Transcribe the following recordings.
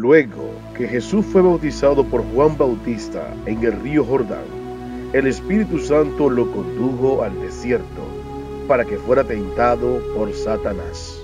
Luego que Jesús fue bautizado por Juan Bautista en el río Jordán, el Espíritu Santo lo condujo al desierto para que fuera tentado por Satanás.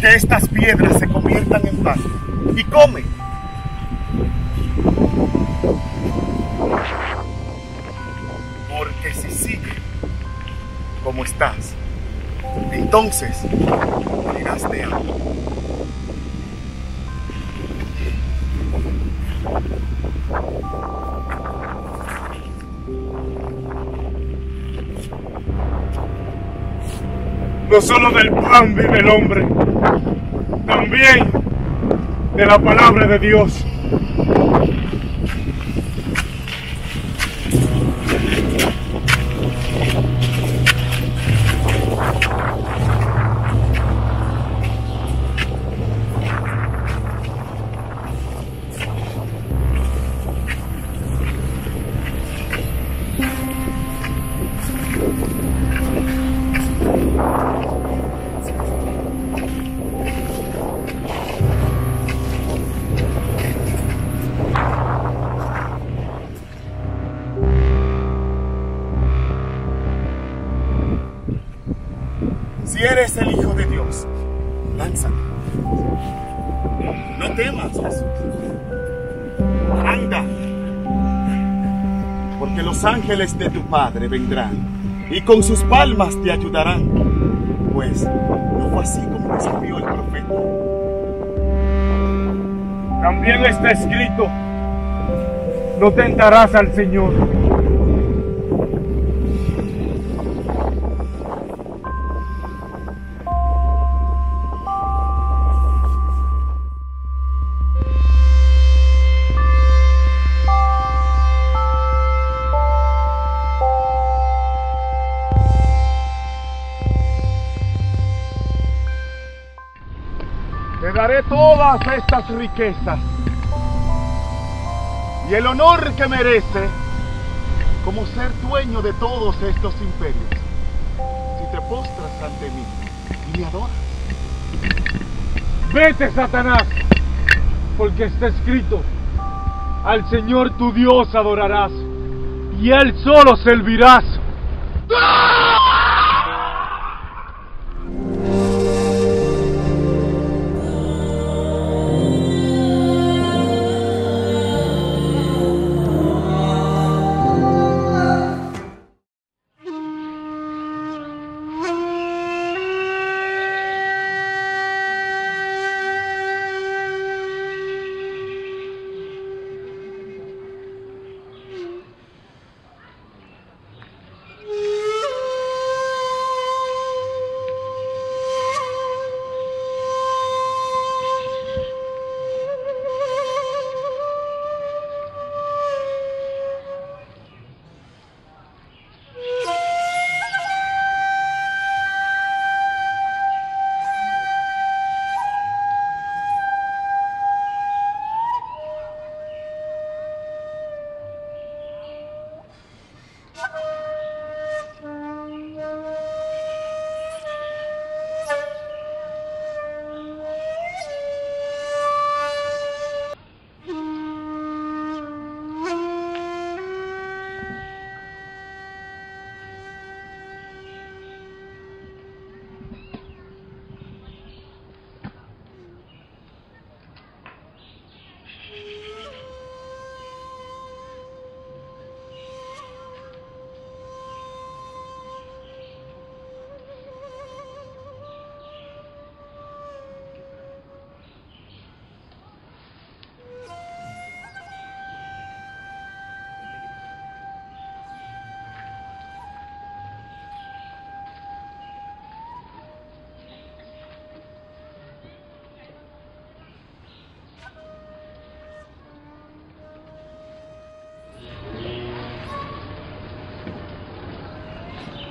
Que estas piedras se conviertan en pan y come. Porque si sigue como estás, entonces morirás de hambre. No solo del pan vive el hombre, de la palabra de Dios. Ángeles de tu Padre vendrán y con sus palmas te ayudarán. Pues no fue así como escribió el profeta. También está escrito, no tentarás al Señor. Riquezas y el honor que merece como ser dueño de todos estos imperios. Si te postras ante mí y me adoras. Vete, Satanás, porque está escrito, al Señor tu Dios adorarás y Él solo servirás.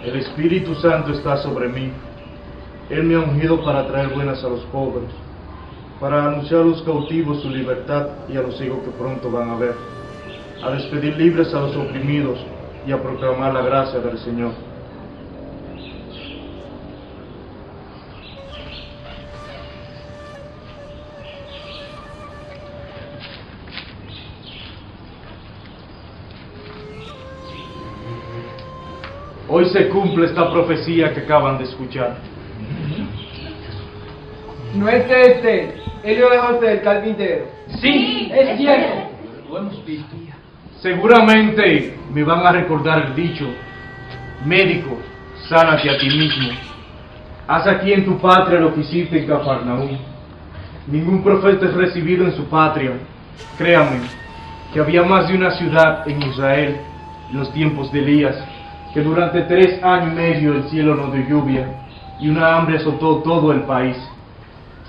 El Espíritu Santo está sobre mí. Él me ha ungido para traer buenas a los pobres, para anunciar a los cautivos su libertad y a los ciegos que pronto van a ver, a despedir libres a los oprimidos y a proclamar la gracia del Señor. Hoy se cumple esta profecía que acaban de escuchar. No es este, el hijo de José, el carpintero. Sí, Es cierto. lo hemos visto. Seguramente me van a recordar el dicho, médico, sánate a ti mismo. Haz aquí en tu patria lo que hiciste en Cafarnaúm. Ningún profeta es recibido en su patria. Créame que había más de una ciudad en Israel en los tiempos de Elías, que durante tres años y medio el cielo no dio lluvia y una hambre azotó todo el país.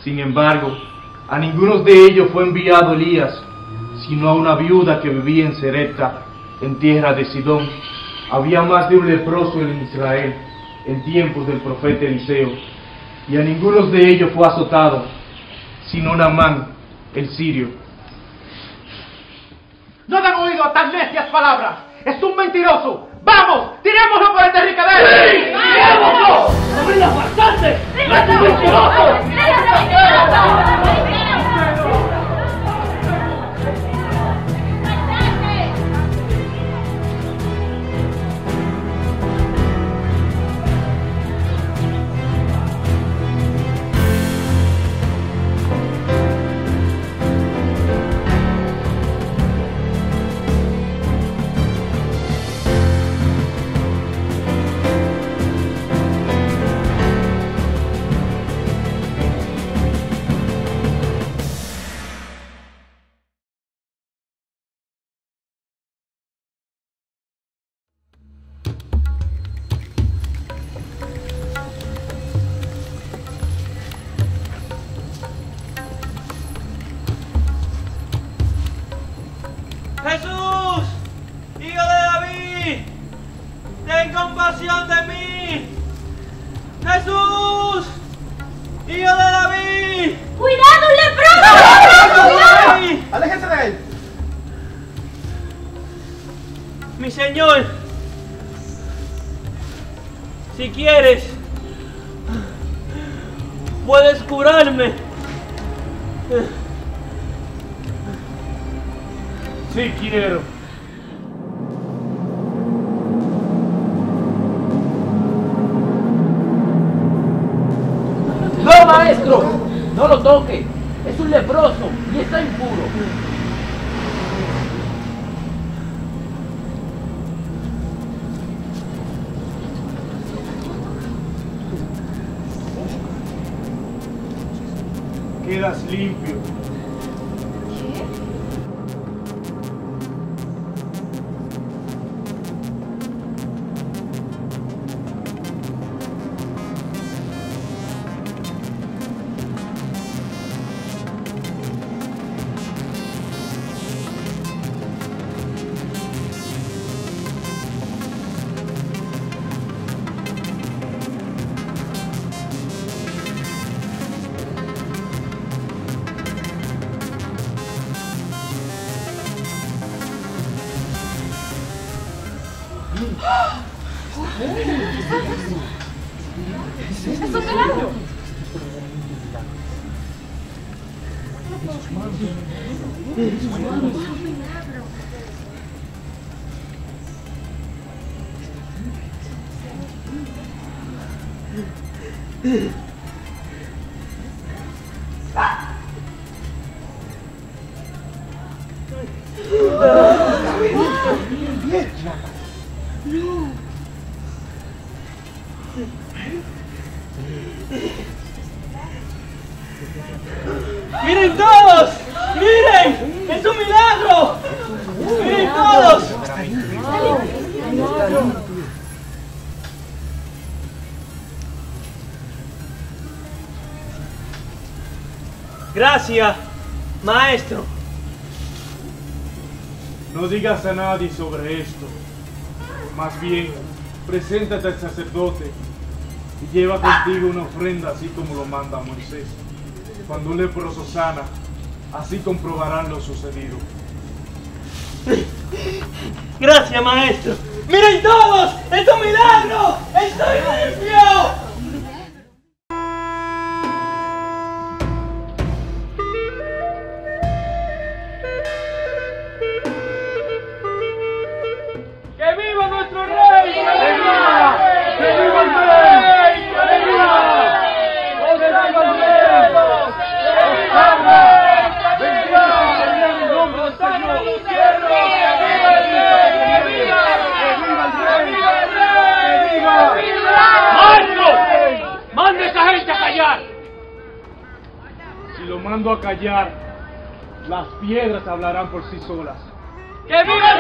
Sin embargo, a ninguno de ellos fue enviado Elías, sino a una viuda que vivía en Serepta, en tierra de Sidón. Había más de un leproso en Israel en tiempos del profeta Eliseo, y a ninguno de ellos fue azotado, sino Naamán, el sirio. No dan oído tan necias palabras. Es un mentiroso. ¡Vamos! ¡Tirémoslo por el derricadero! ¡Sí! ¡Tirémoslo! ¡No la bastante! ¡Es un mentiroso! ¡Es Gracias, maestro. No digas a nadie sobre esto. Más bien, preséntate al sacerdote y lleva contigo una ofrenda así como lo manda Moisés. Cuando un leproso sana, así comprobarán lo sucedido. Gracias, maestro. ¡Miren todos! ¡Es un milagro! ¡Estoy limpio! Las piedras hablarán por sí solas. ¡Que viva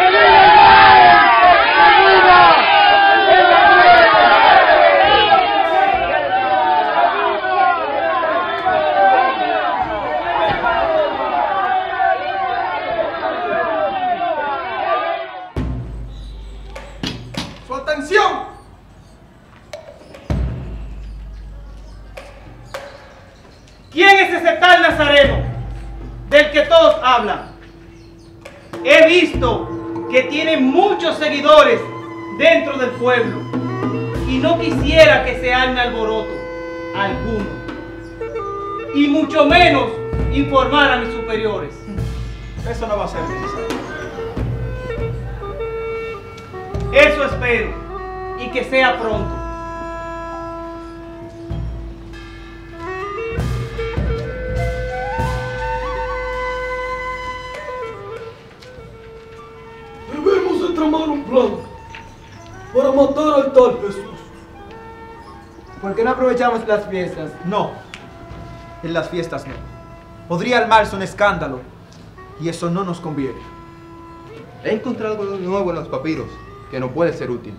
pueblo y no quisiera que se arme alboroto alguno y mucho menos informar a mis superiores. Eso no va a ser necesario. Eso espero y que sea pronto. Aprovechamos las fiestas? No, en las fiestas no. Podría armarse un escándalo y eso no nos conviene. He encontrado algo nuevo en los papiros que no puede ser útil.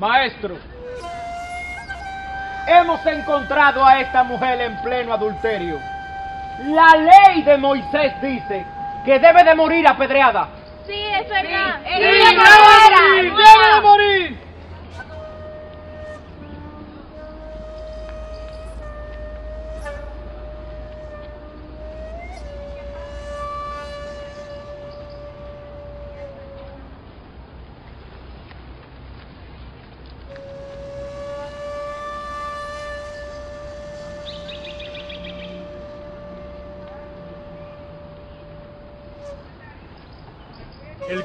Maestro, hemos encontrado a esta mujer en pleno adulterio. La ley de Moisés dice que debe de morir apedreada. Sí, es verdad. ¡Debe de morir! ¡Debe de morir!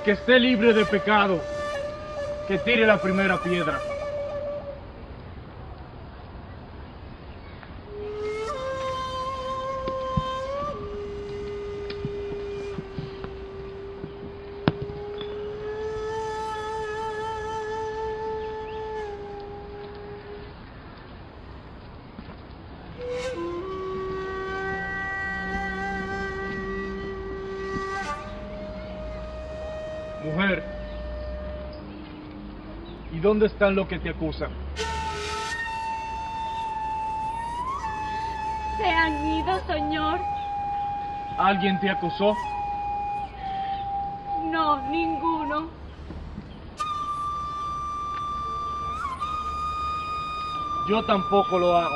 Que esté libre de pecado, que tire la primera piedra. Dónde están los que te acusan? Se han ido, señor. ¿Alguien te acusó? No, ninguno. Yo tampoco lo hago.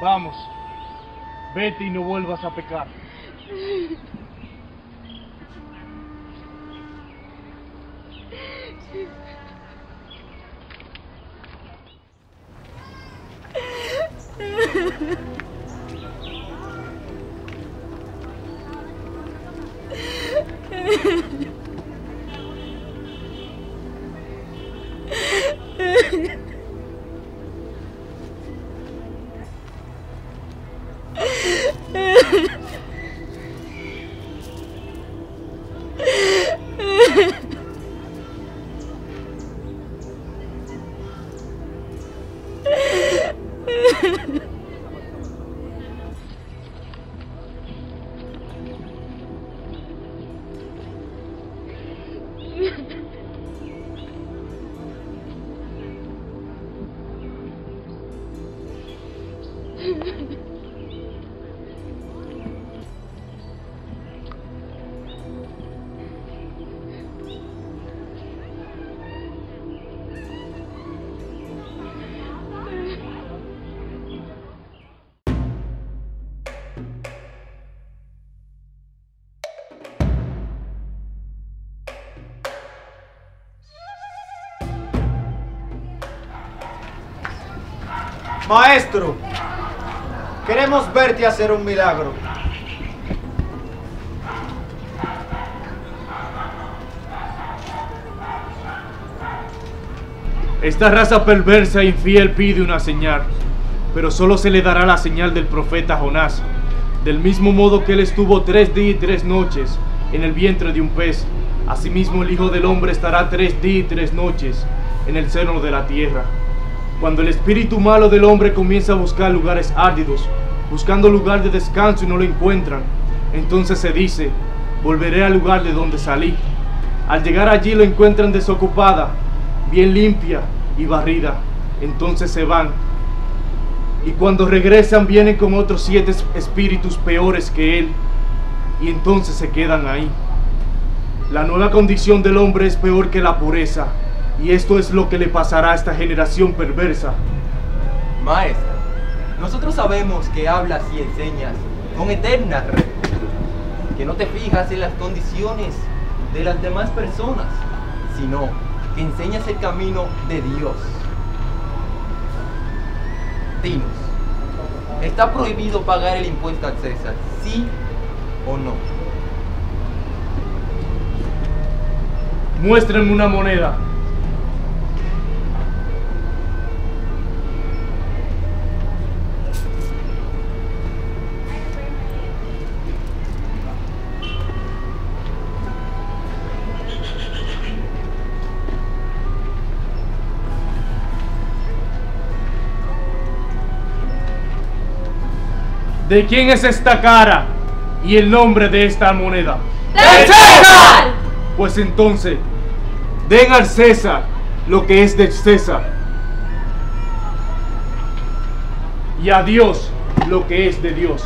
Vamos, vete y no vuelvas a pecar. Ha ha ha. Maestro, queremos verte hacer un milagro. Esta raza perversa e infiel pide una señal, pero solo se le dará la señal del profeta Jonás, del mismo modo que él estuvo tres días y tres noches en el vientre de un pez. Asimismo el Hijo del Hombre estará tres días y tres noches en el seno de la tierra. Cuando el espíritu malo del hombre comienza a buscar lugares áridos, buscando lugar de descanso y no lo encuentran, entonces se dice, volveré al lugar de donde salí. Al llegar allí lo encuentran desocupada, bien limpia y barrida. Entonces se van. Y cuando regresan vienen con otros siete espíritus peores que él. Y entonces se quedan ahí. La nueva condición del hombre es peor que la pureza. Y esto es lo que le pasará a esta generación perversa. Maestro, nosotros sabemos que hablas y enseñas con eterna rectitud, que no te fijas en las condiciones de las demás personas, sino que enseñas el camino de Dios. Dinos, ¿está prohibido pagar el impuesto al César? ¿Sí o no? Muéstrenme una moneda. ¿De quién es esta cara y el nombre de esta moneda? ¡Del César! Pues entonces, den al César lo que es del César. Y a Dios lo que es de Dios.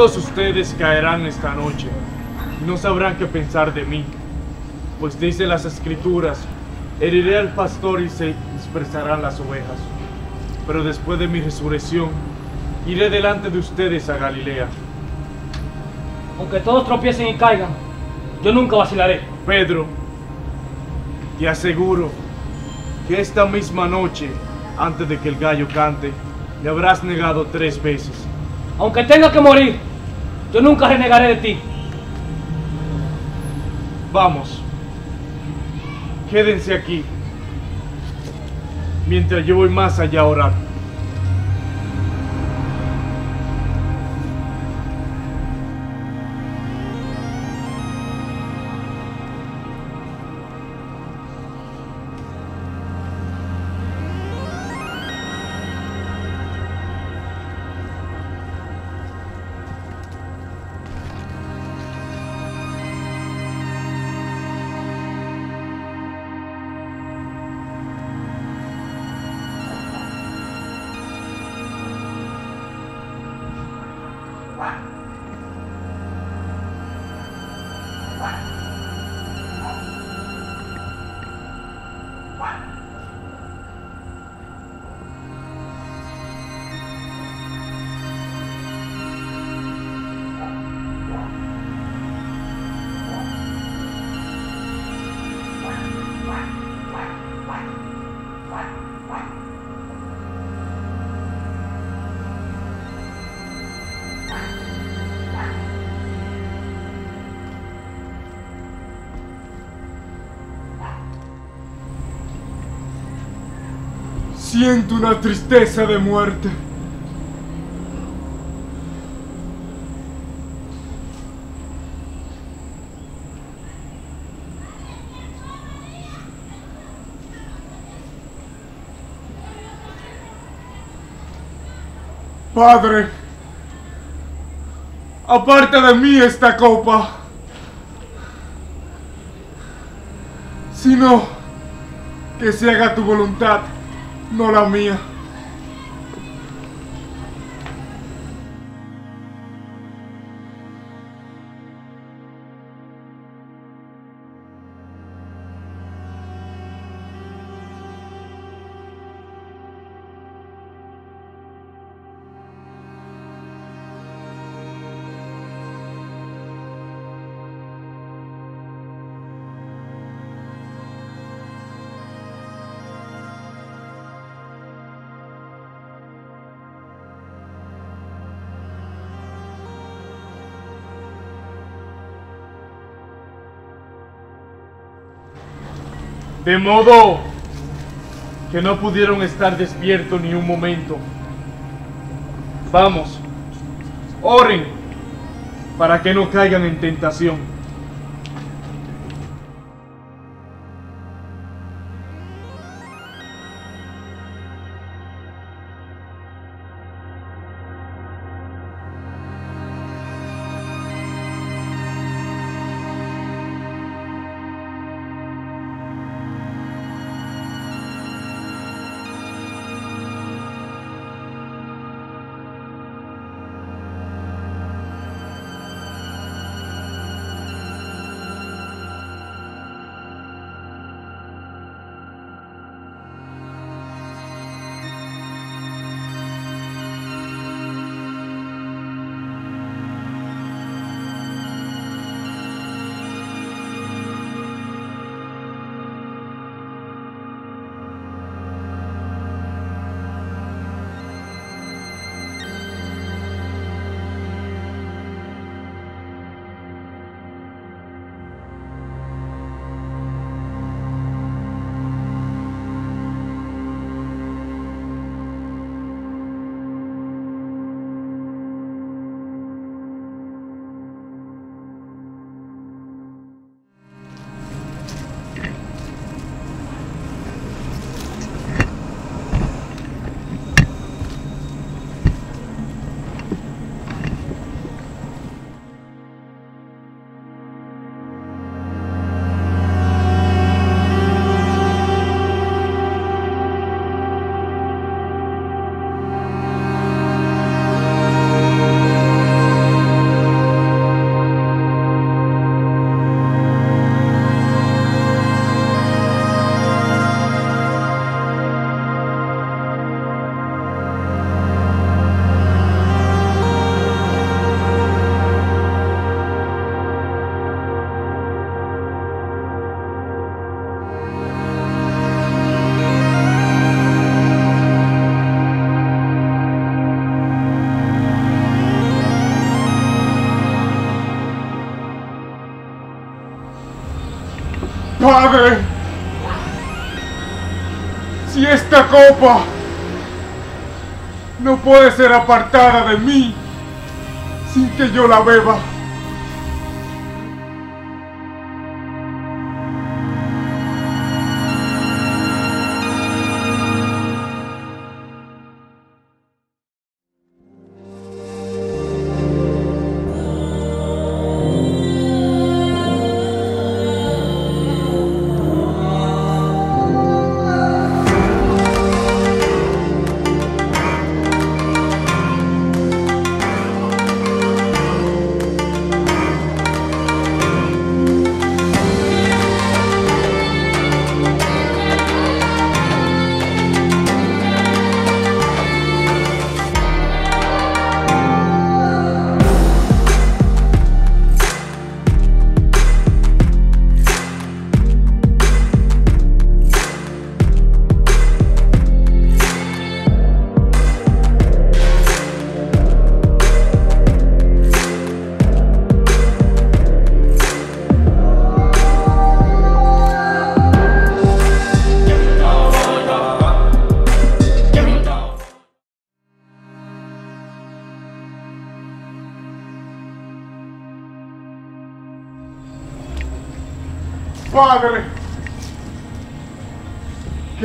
Todos ustedes caerán esta noche y no sabrán qué pensar de mí, pues dice las escrituras Heriré al pastor y se dispersarán las ovejas. Pero después de mi resurrección, iré delante de ustedes a Galilea. Aunque todos tropiecen y caigan, yo nunca vacilaré. Pedro, te aseguro que esta misma noche, antes de que el gallo cante, me habrás negado tres veces. Aunque tenga que morir, yo nunca renegaré de ti. Vamos, quédense aquí, mientras yo voy más allá a orar. Siento una tristeza de muerte. Padre, aparta de mí esta copa. Sino que se haga tu voluntad, no la mía. De modo que no pudieron estar despiertos ni un momento. Vamos, oren para que no caigan en tentación. Esta copa no puede ser apartada de mí sin que yo la beba.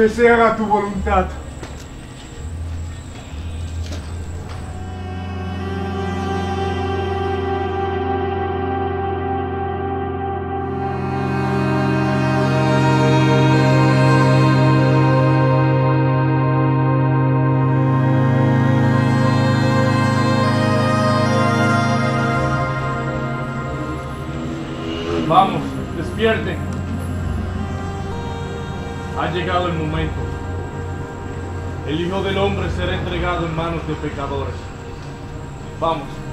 Que se haga tu voluntad. El momento. El Hijo del Hombre será entregado en manos de pecadores. Vamos.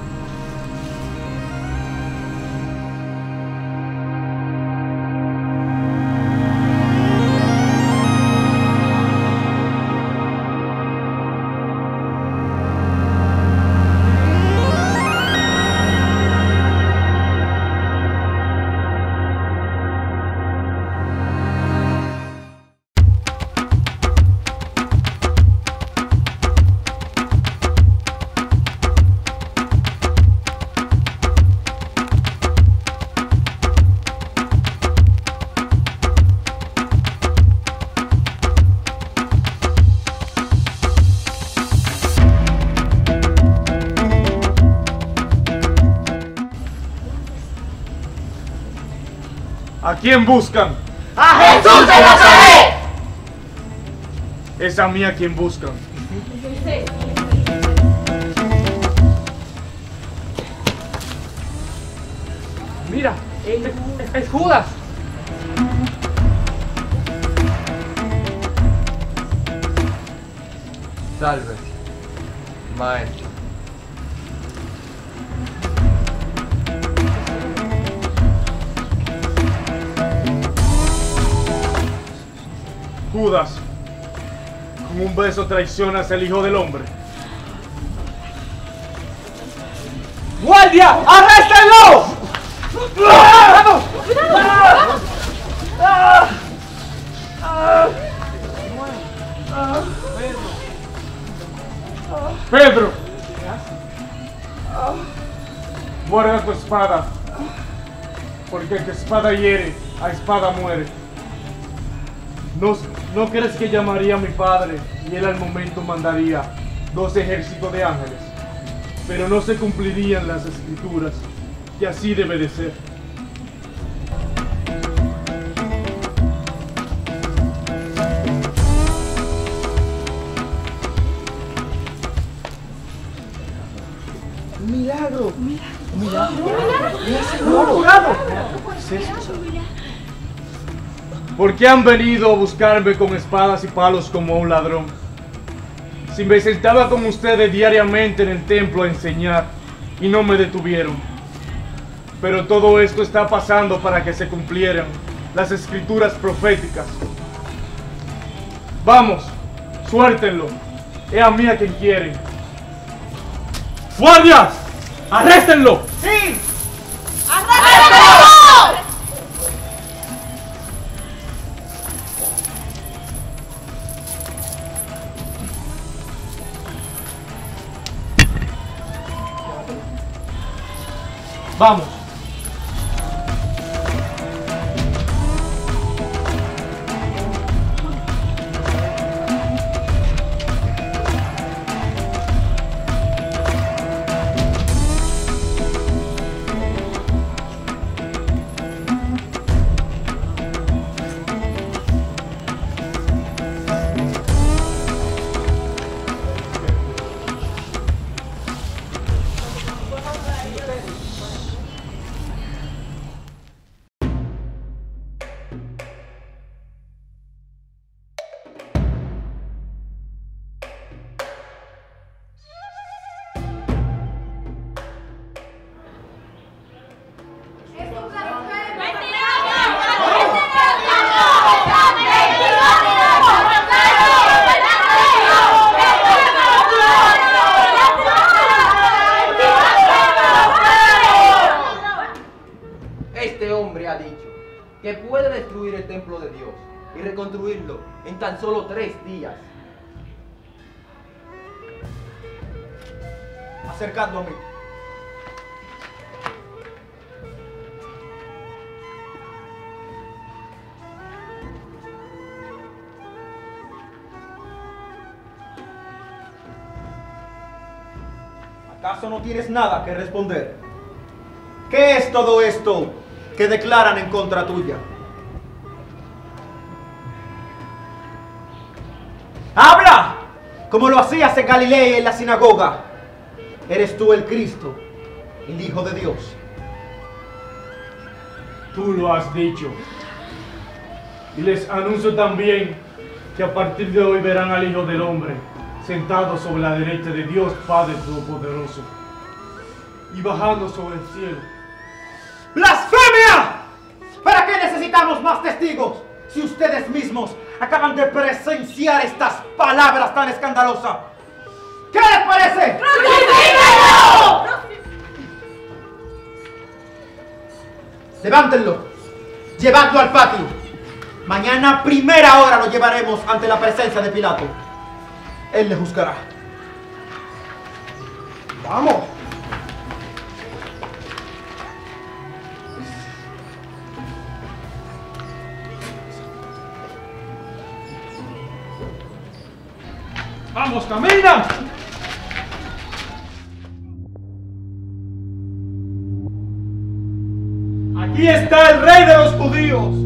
Quién buscan? ¡A Jesús de Nazaret! Es a mí a quien buscan. Mira, es, es Judas. Salve, maestro. Un beso traicionas al Hijo del Hombre. ¡Guardia! ¡Arréstenlo! Pedro, guarda tu espada, porque el que espada hiere, a espada muere. ¿No, ¿No crees que llamaría a mi padre y él al momento mandaría dos ejércitos de ángeles? Pero no se cumplirían las escrituras, que así debe de ser. ¿Por qué han venido a buscarme con espadas y palos como un ladrón? Si me sentaba con ustedes diariamente en el templo a enseñar y no me detuvieron. Pero todo esto está pasando para que se cumplieran las escrituras proféticas. Vamos, suéltenlo. Es a mí a quien quieren. ¡Guardias! ¡Arréstenlo! ¡Sí! Vamos. Tienes nada que responder? ¿Qué es todo esto que declaran en contra tuya? ¡Habla! Como lo hacías en Galilea en la sinagoga. Eres tú el Cristo, el Hijo de Dios. Tú lo has dicho. Y les anuncio también que a partir de hoy verán al Hijo del Hombre sentado sobre la derecha de Dios Padre Todopoderoso y bajando sobre el cielo. ¡Blasfemia! ¿Para qué necesitamos más testigos si ustedes mismos acaban de presenciar estas palabras tan escandalosas? ¿Qué les parece? Levántenlo, llevadlo al patio. Mañana a primera hora lo llevaremos ante la presencia de Pilato. Él le juzgará. Vamos. ¡Vamos, camina! Aquí está el rey de los judíos.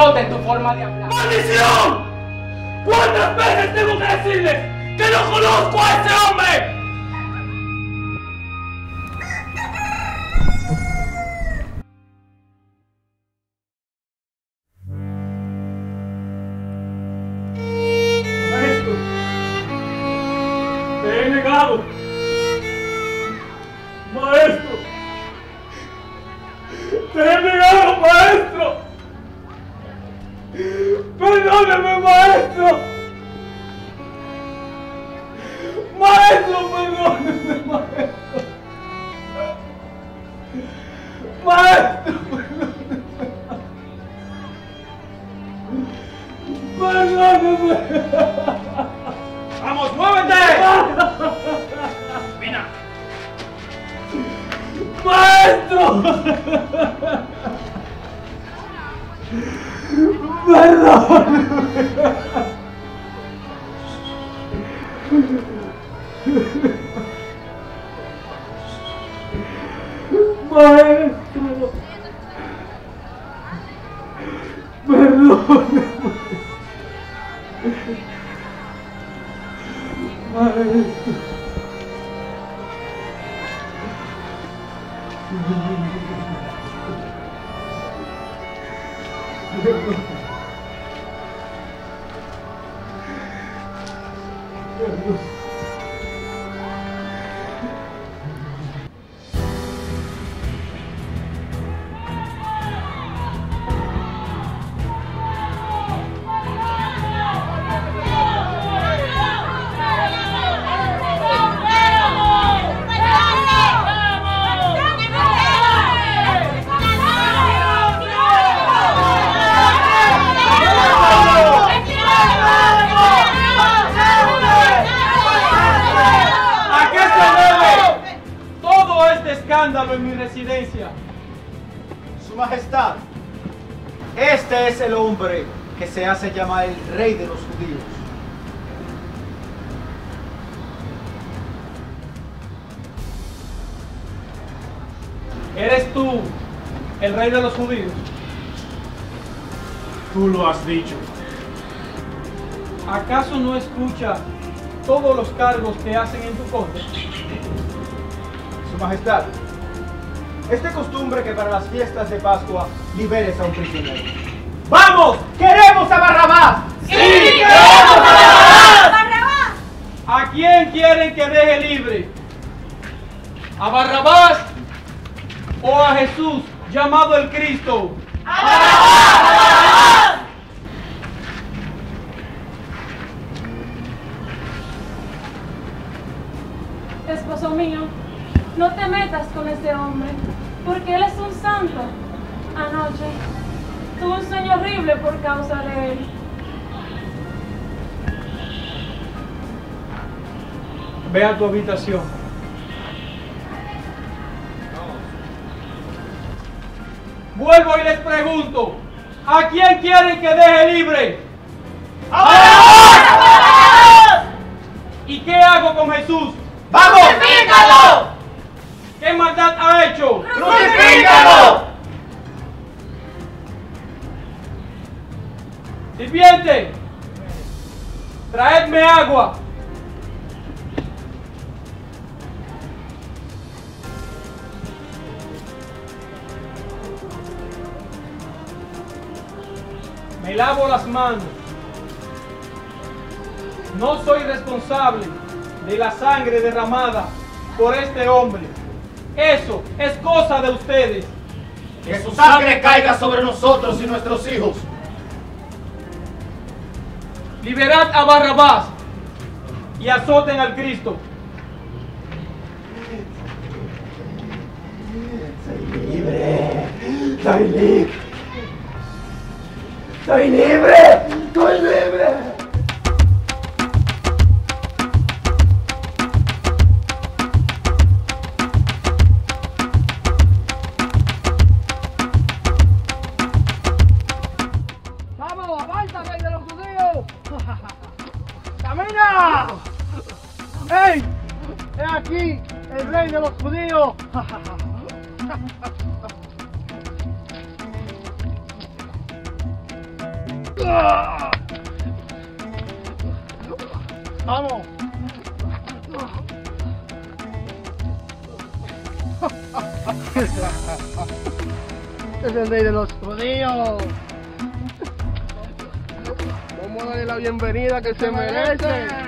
Nota en tu forma de en mi residencia? Su Majestad, este es el hombre que se hace llamar el rey de los judíos. ¿Eres tú el rey de los judíos? Tú lo has dicho. ¿Acaso no escucha todos los cargos que hacen en tu contra? Su Majestad, es de costumbre que para las fiestas de Pascua liberes a un prisionero. ¡Vamos! ¡Queremos a Barrabás! ¡Sí! ¡Queremos a Barrabás! ¿A quién quieren que deje libre? ¿A Barrabás o a Jesús llamado el Cristo? Esposo mío, no te metas con ese hombre, porque él es un santo. Anoche tuve un sueño horrible por causa de él. Ve a tu habitación. Vuelvo y les pregunto, ¿a quién quieren que deje libre? ¿Y qué hago con Jesús? ¡Vamos! ¡Crucifícalo! ¿Qué maldad ha hecho? ¡Crucifícalo! Sirviente, traedme agua. Me lavo las manos. No soy responsable de la sangre derramada por este hombre. Eso es cosa de ustedes. Que su sangre caiga sobre nosotros y nuestros hijos. Liberad a Barrabás y azoten al Cristo. libre. Estoy libre. Estoy libre. Estoy libre. Que se merece.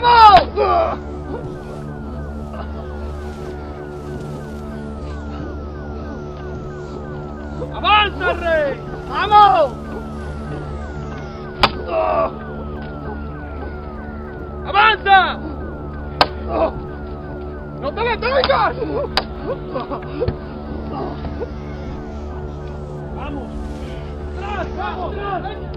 ¡Vamos! ¡Avanza, rey! ¡Vamos! ¡Avanza! ¡No te detengas! ¡Vamos! ¡Atrás, vamos! ¡Atrás!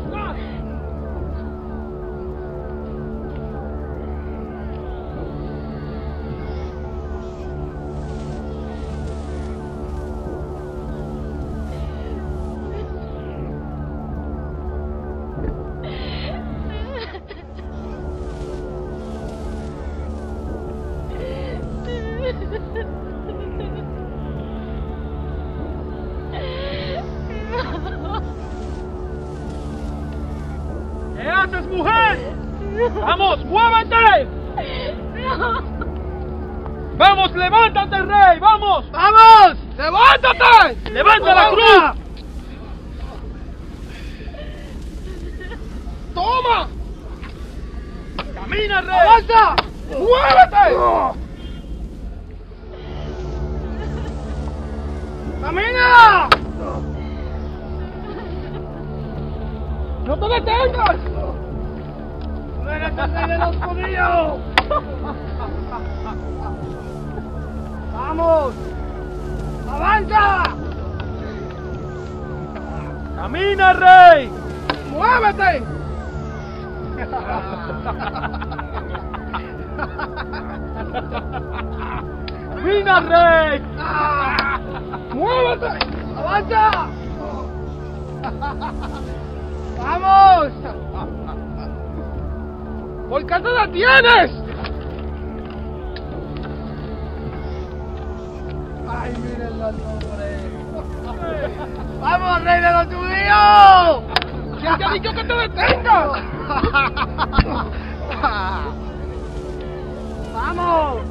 ¡Avanza! ¡Vamos! ¿Por qué te detienes? ¡Ay, miren los nombres! ¡Vamos, rey de los judíos! ¿Quién te ha dicho que te detengas? ¡Vamos!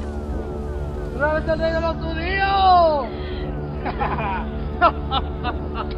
¡Tú el rey de los judíos! Ha ha ha ha!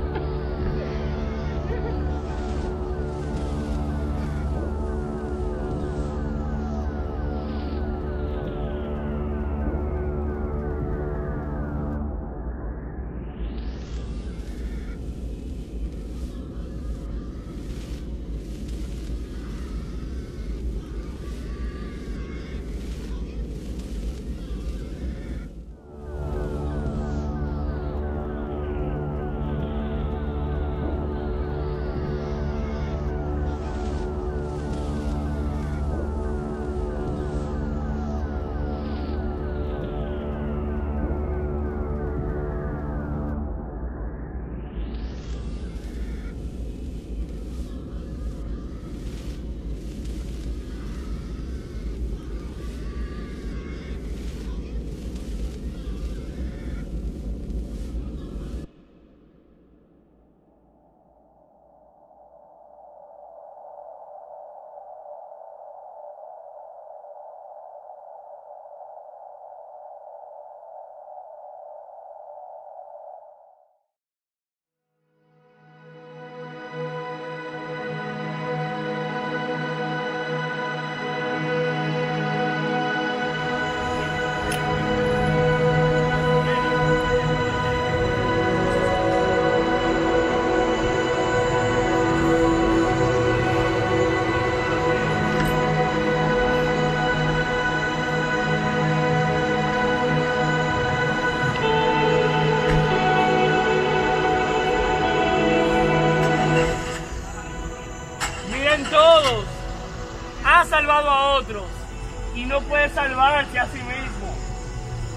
A sí mismo.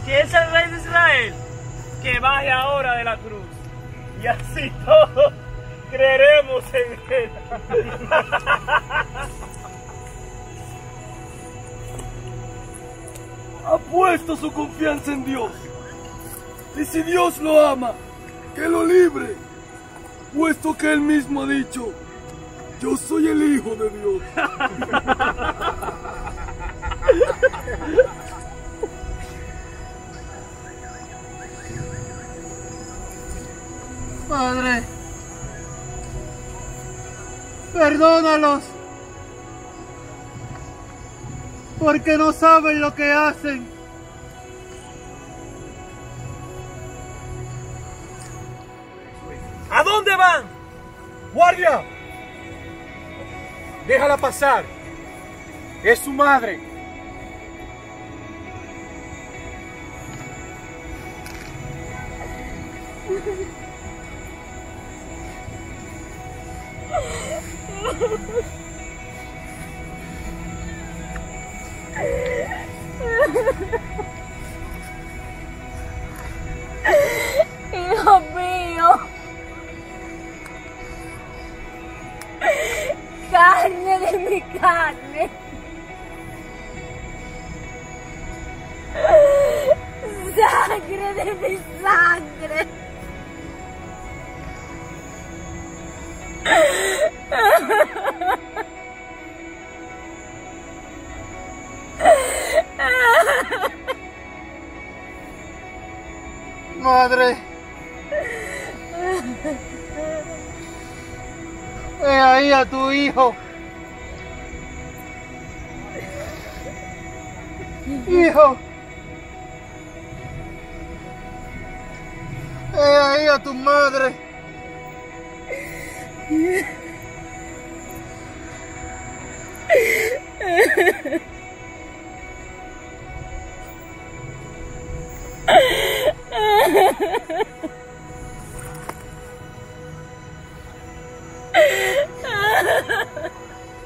Que es el rey de Israel, que baje ahora de la cruz. Y así todos creeremos en él. Ha puesto su confianza en Dios. Y si Dios lo ama, que lo libre. Puesto que él mismo ha dicho, yo soy el Hijo de Dios. porque no saben lo que hacen. ¿A dónde van? ¡Guardia! Déjala pasar. Es su madre. Mi carne. Sangre de mi sangre. Madre, he ahí a tu hijo. Hijo, he ahí a tu madre.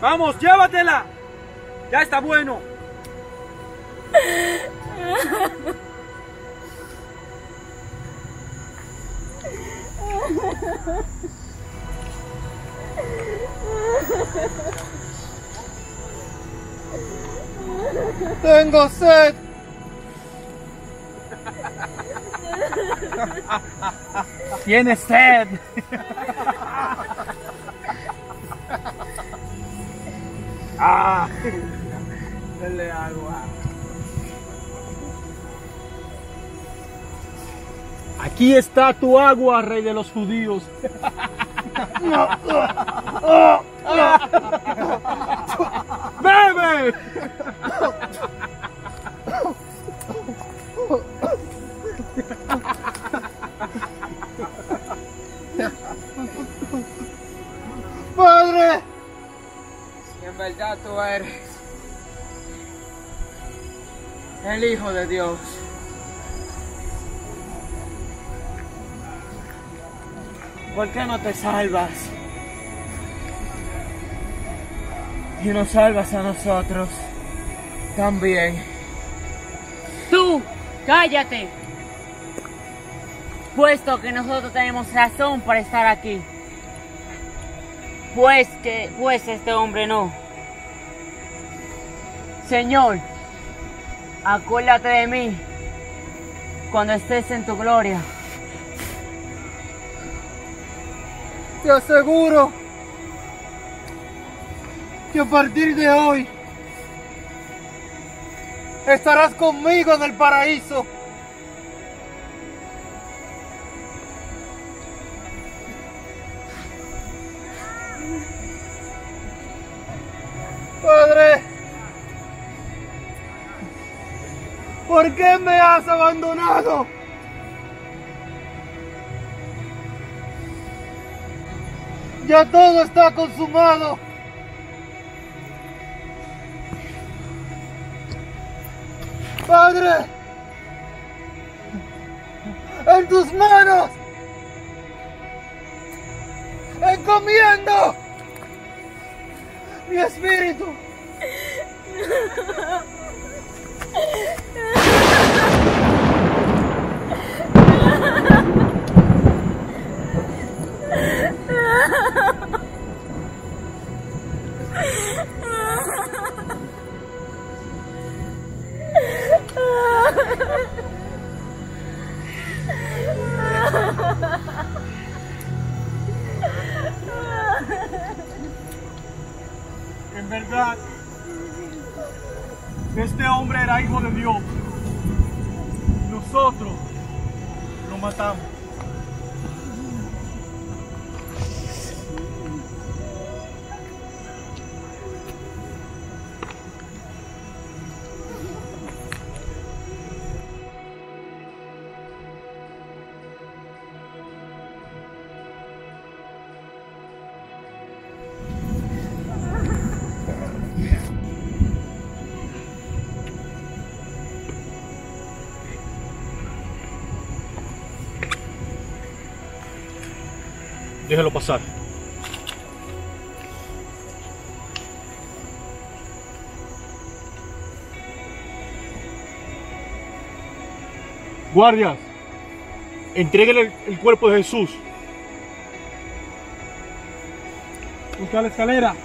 Vamos, llévatela. Ya está bueno. Tengo sed. Tienes sed. ah, dale agua. Aquí está tu agua, rey de los judíos. ¡Bebe! Padre, Si en verdad tú eres el Hijo de Dios. ¿Por qué no te salvas? Y nos salvas a nosotros también. Tú, cállate. Puesto que nosotros tenemos razón para estar aquí. Pues que, pues este hombre no. Señor, acuérdate de mí cuando estés en tu gloria. Te aseguro que a partir de hoy estarás conmigo en el paraíso. Padre, ¿por qué me has abandonado? Ya todo está consumado. Padre, en tus manos encomiendo mi espíritu. Déjelo pasar. Guardias, entreguen el, el cuerpo de Jesús. Busca la escalera.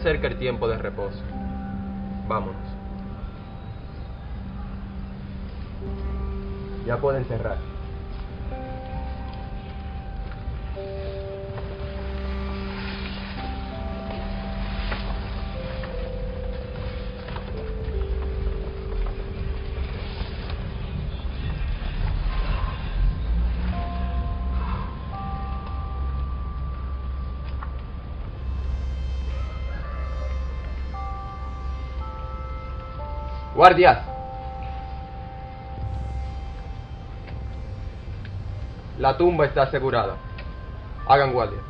Acerca el tiempo de reposo. Vámonos. Ya pueden cerrar. Guardias. La tumba está asegurada. Hagan guardia.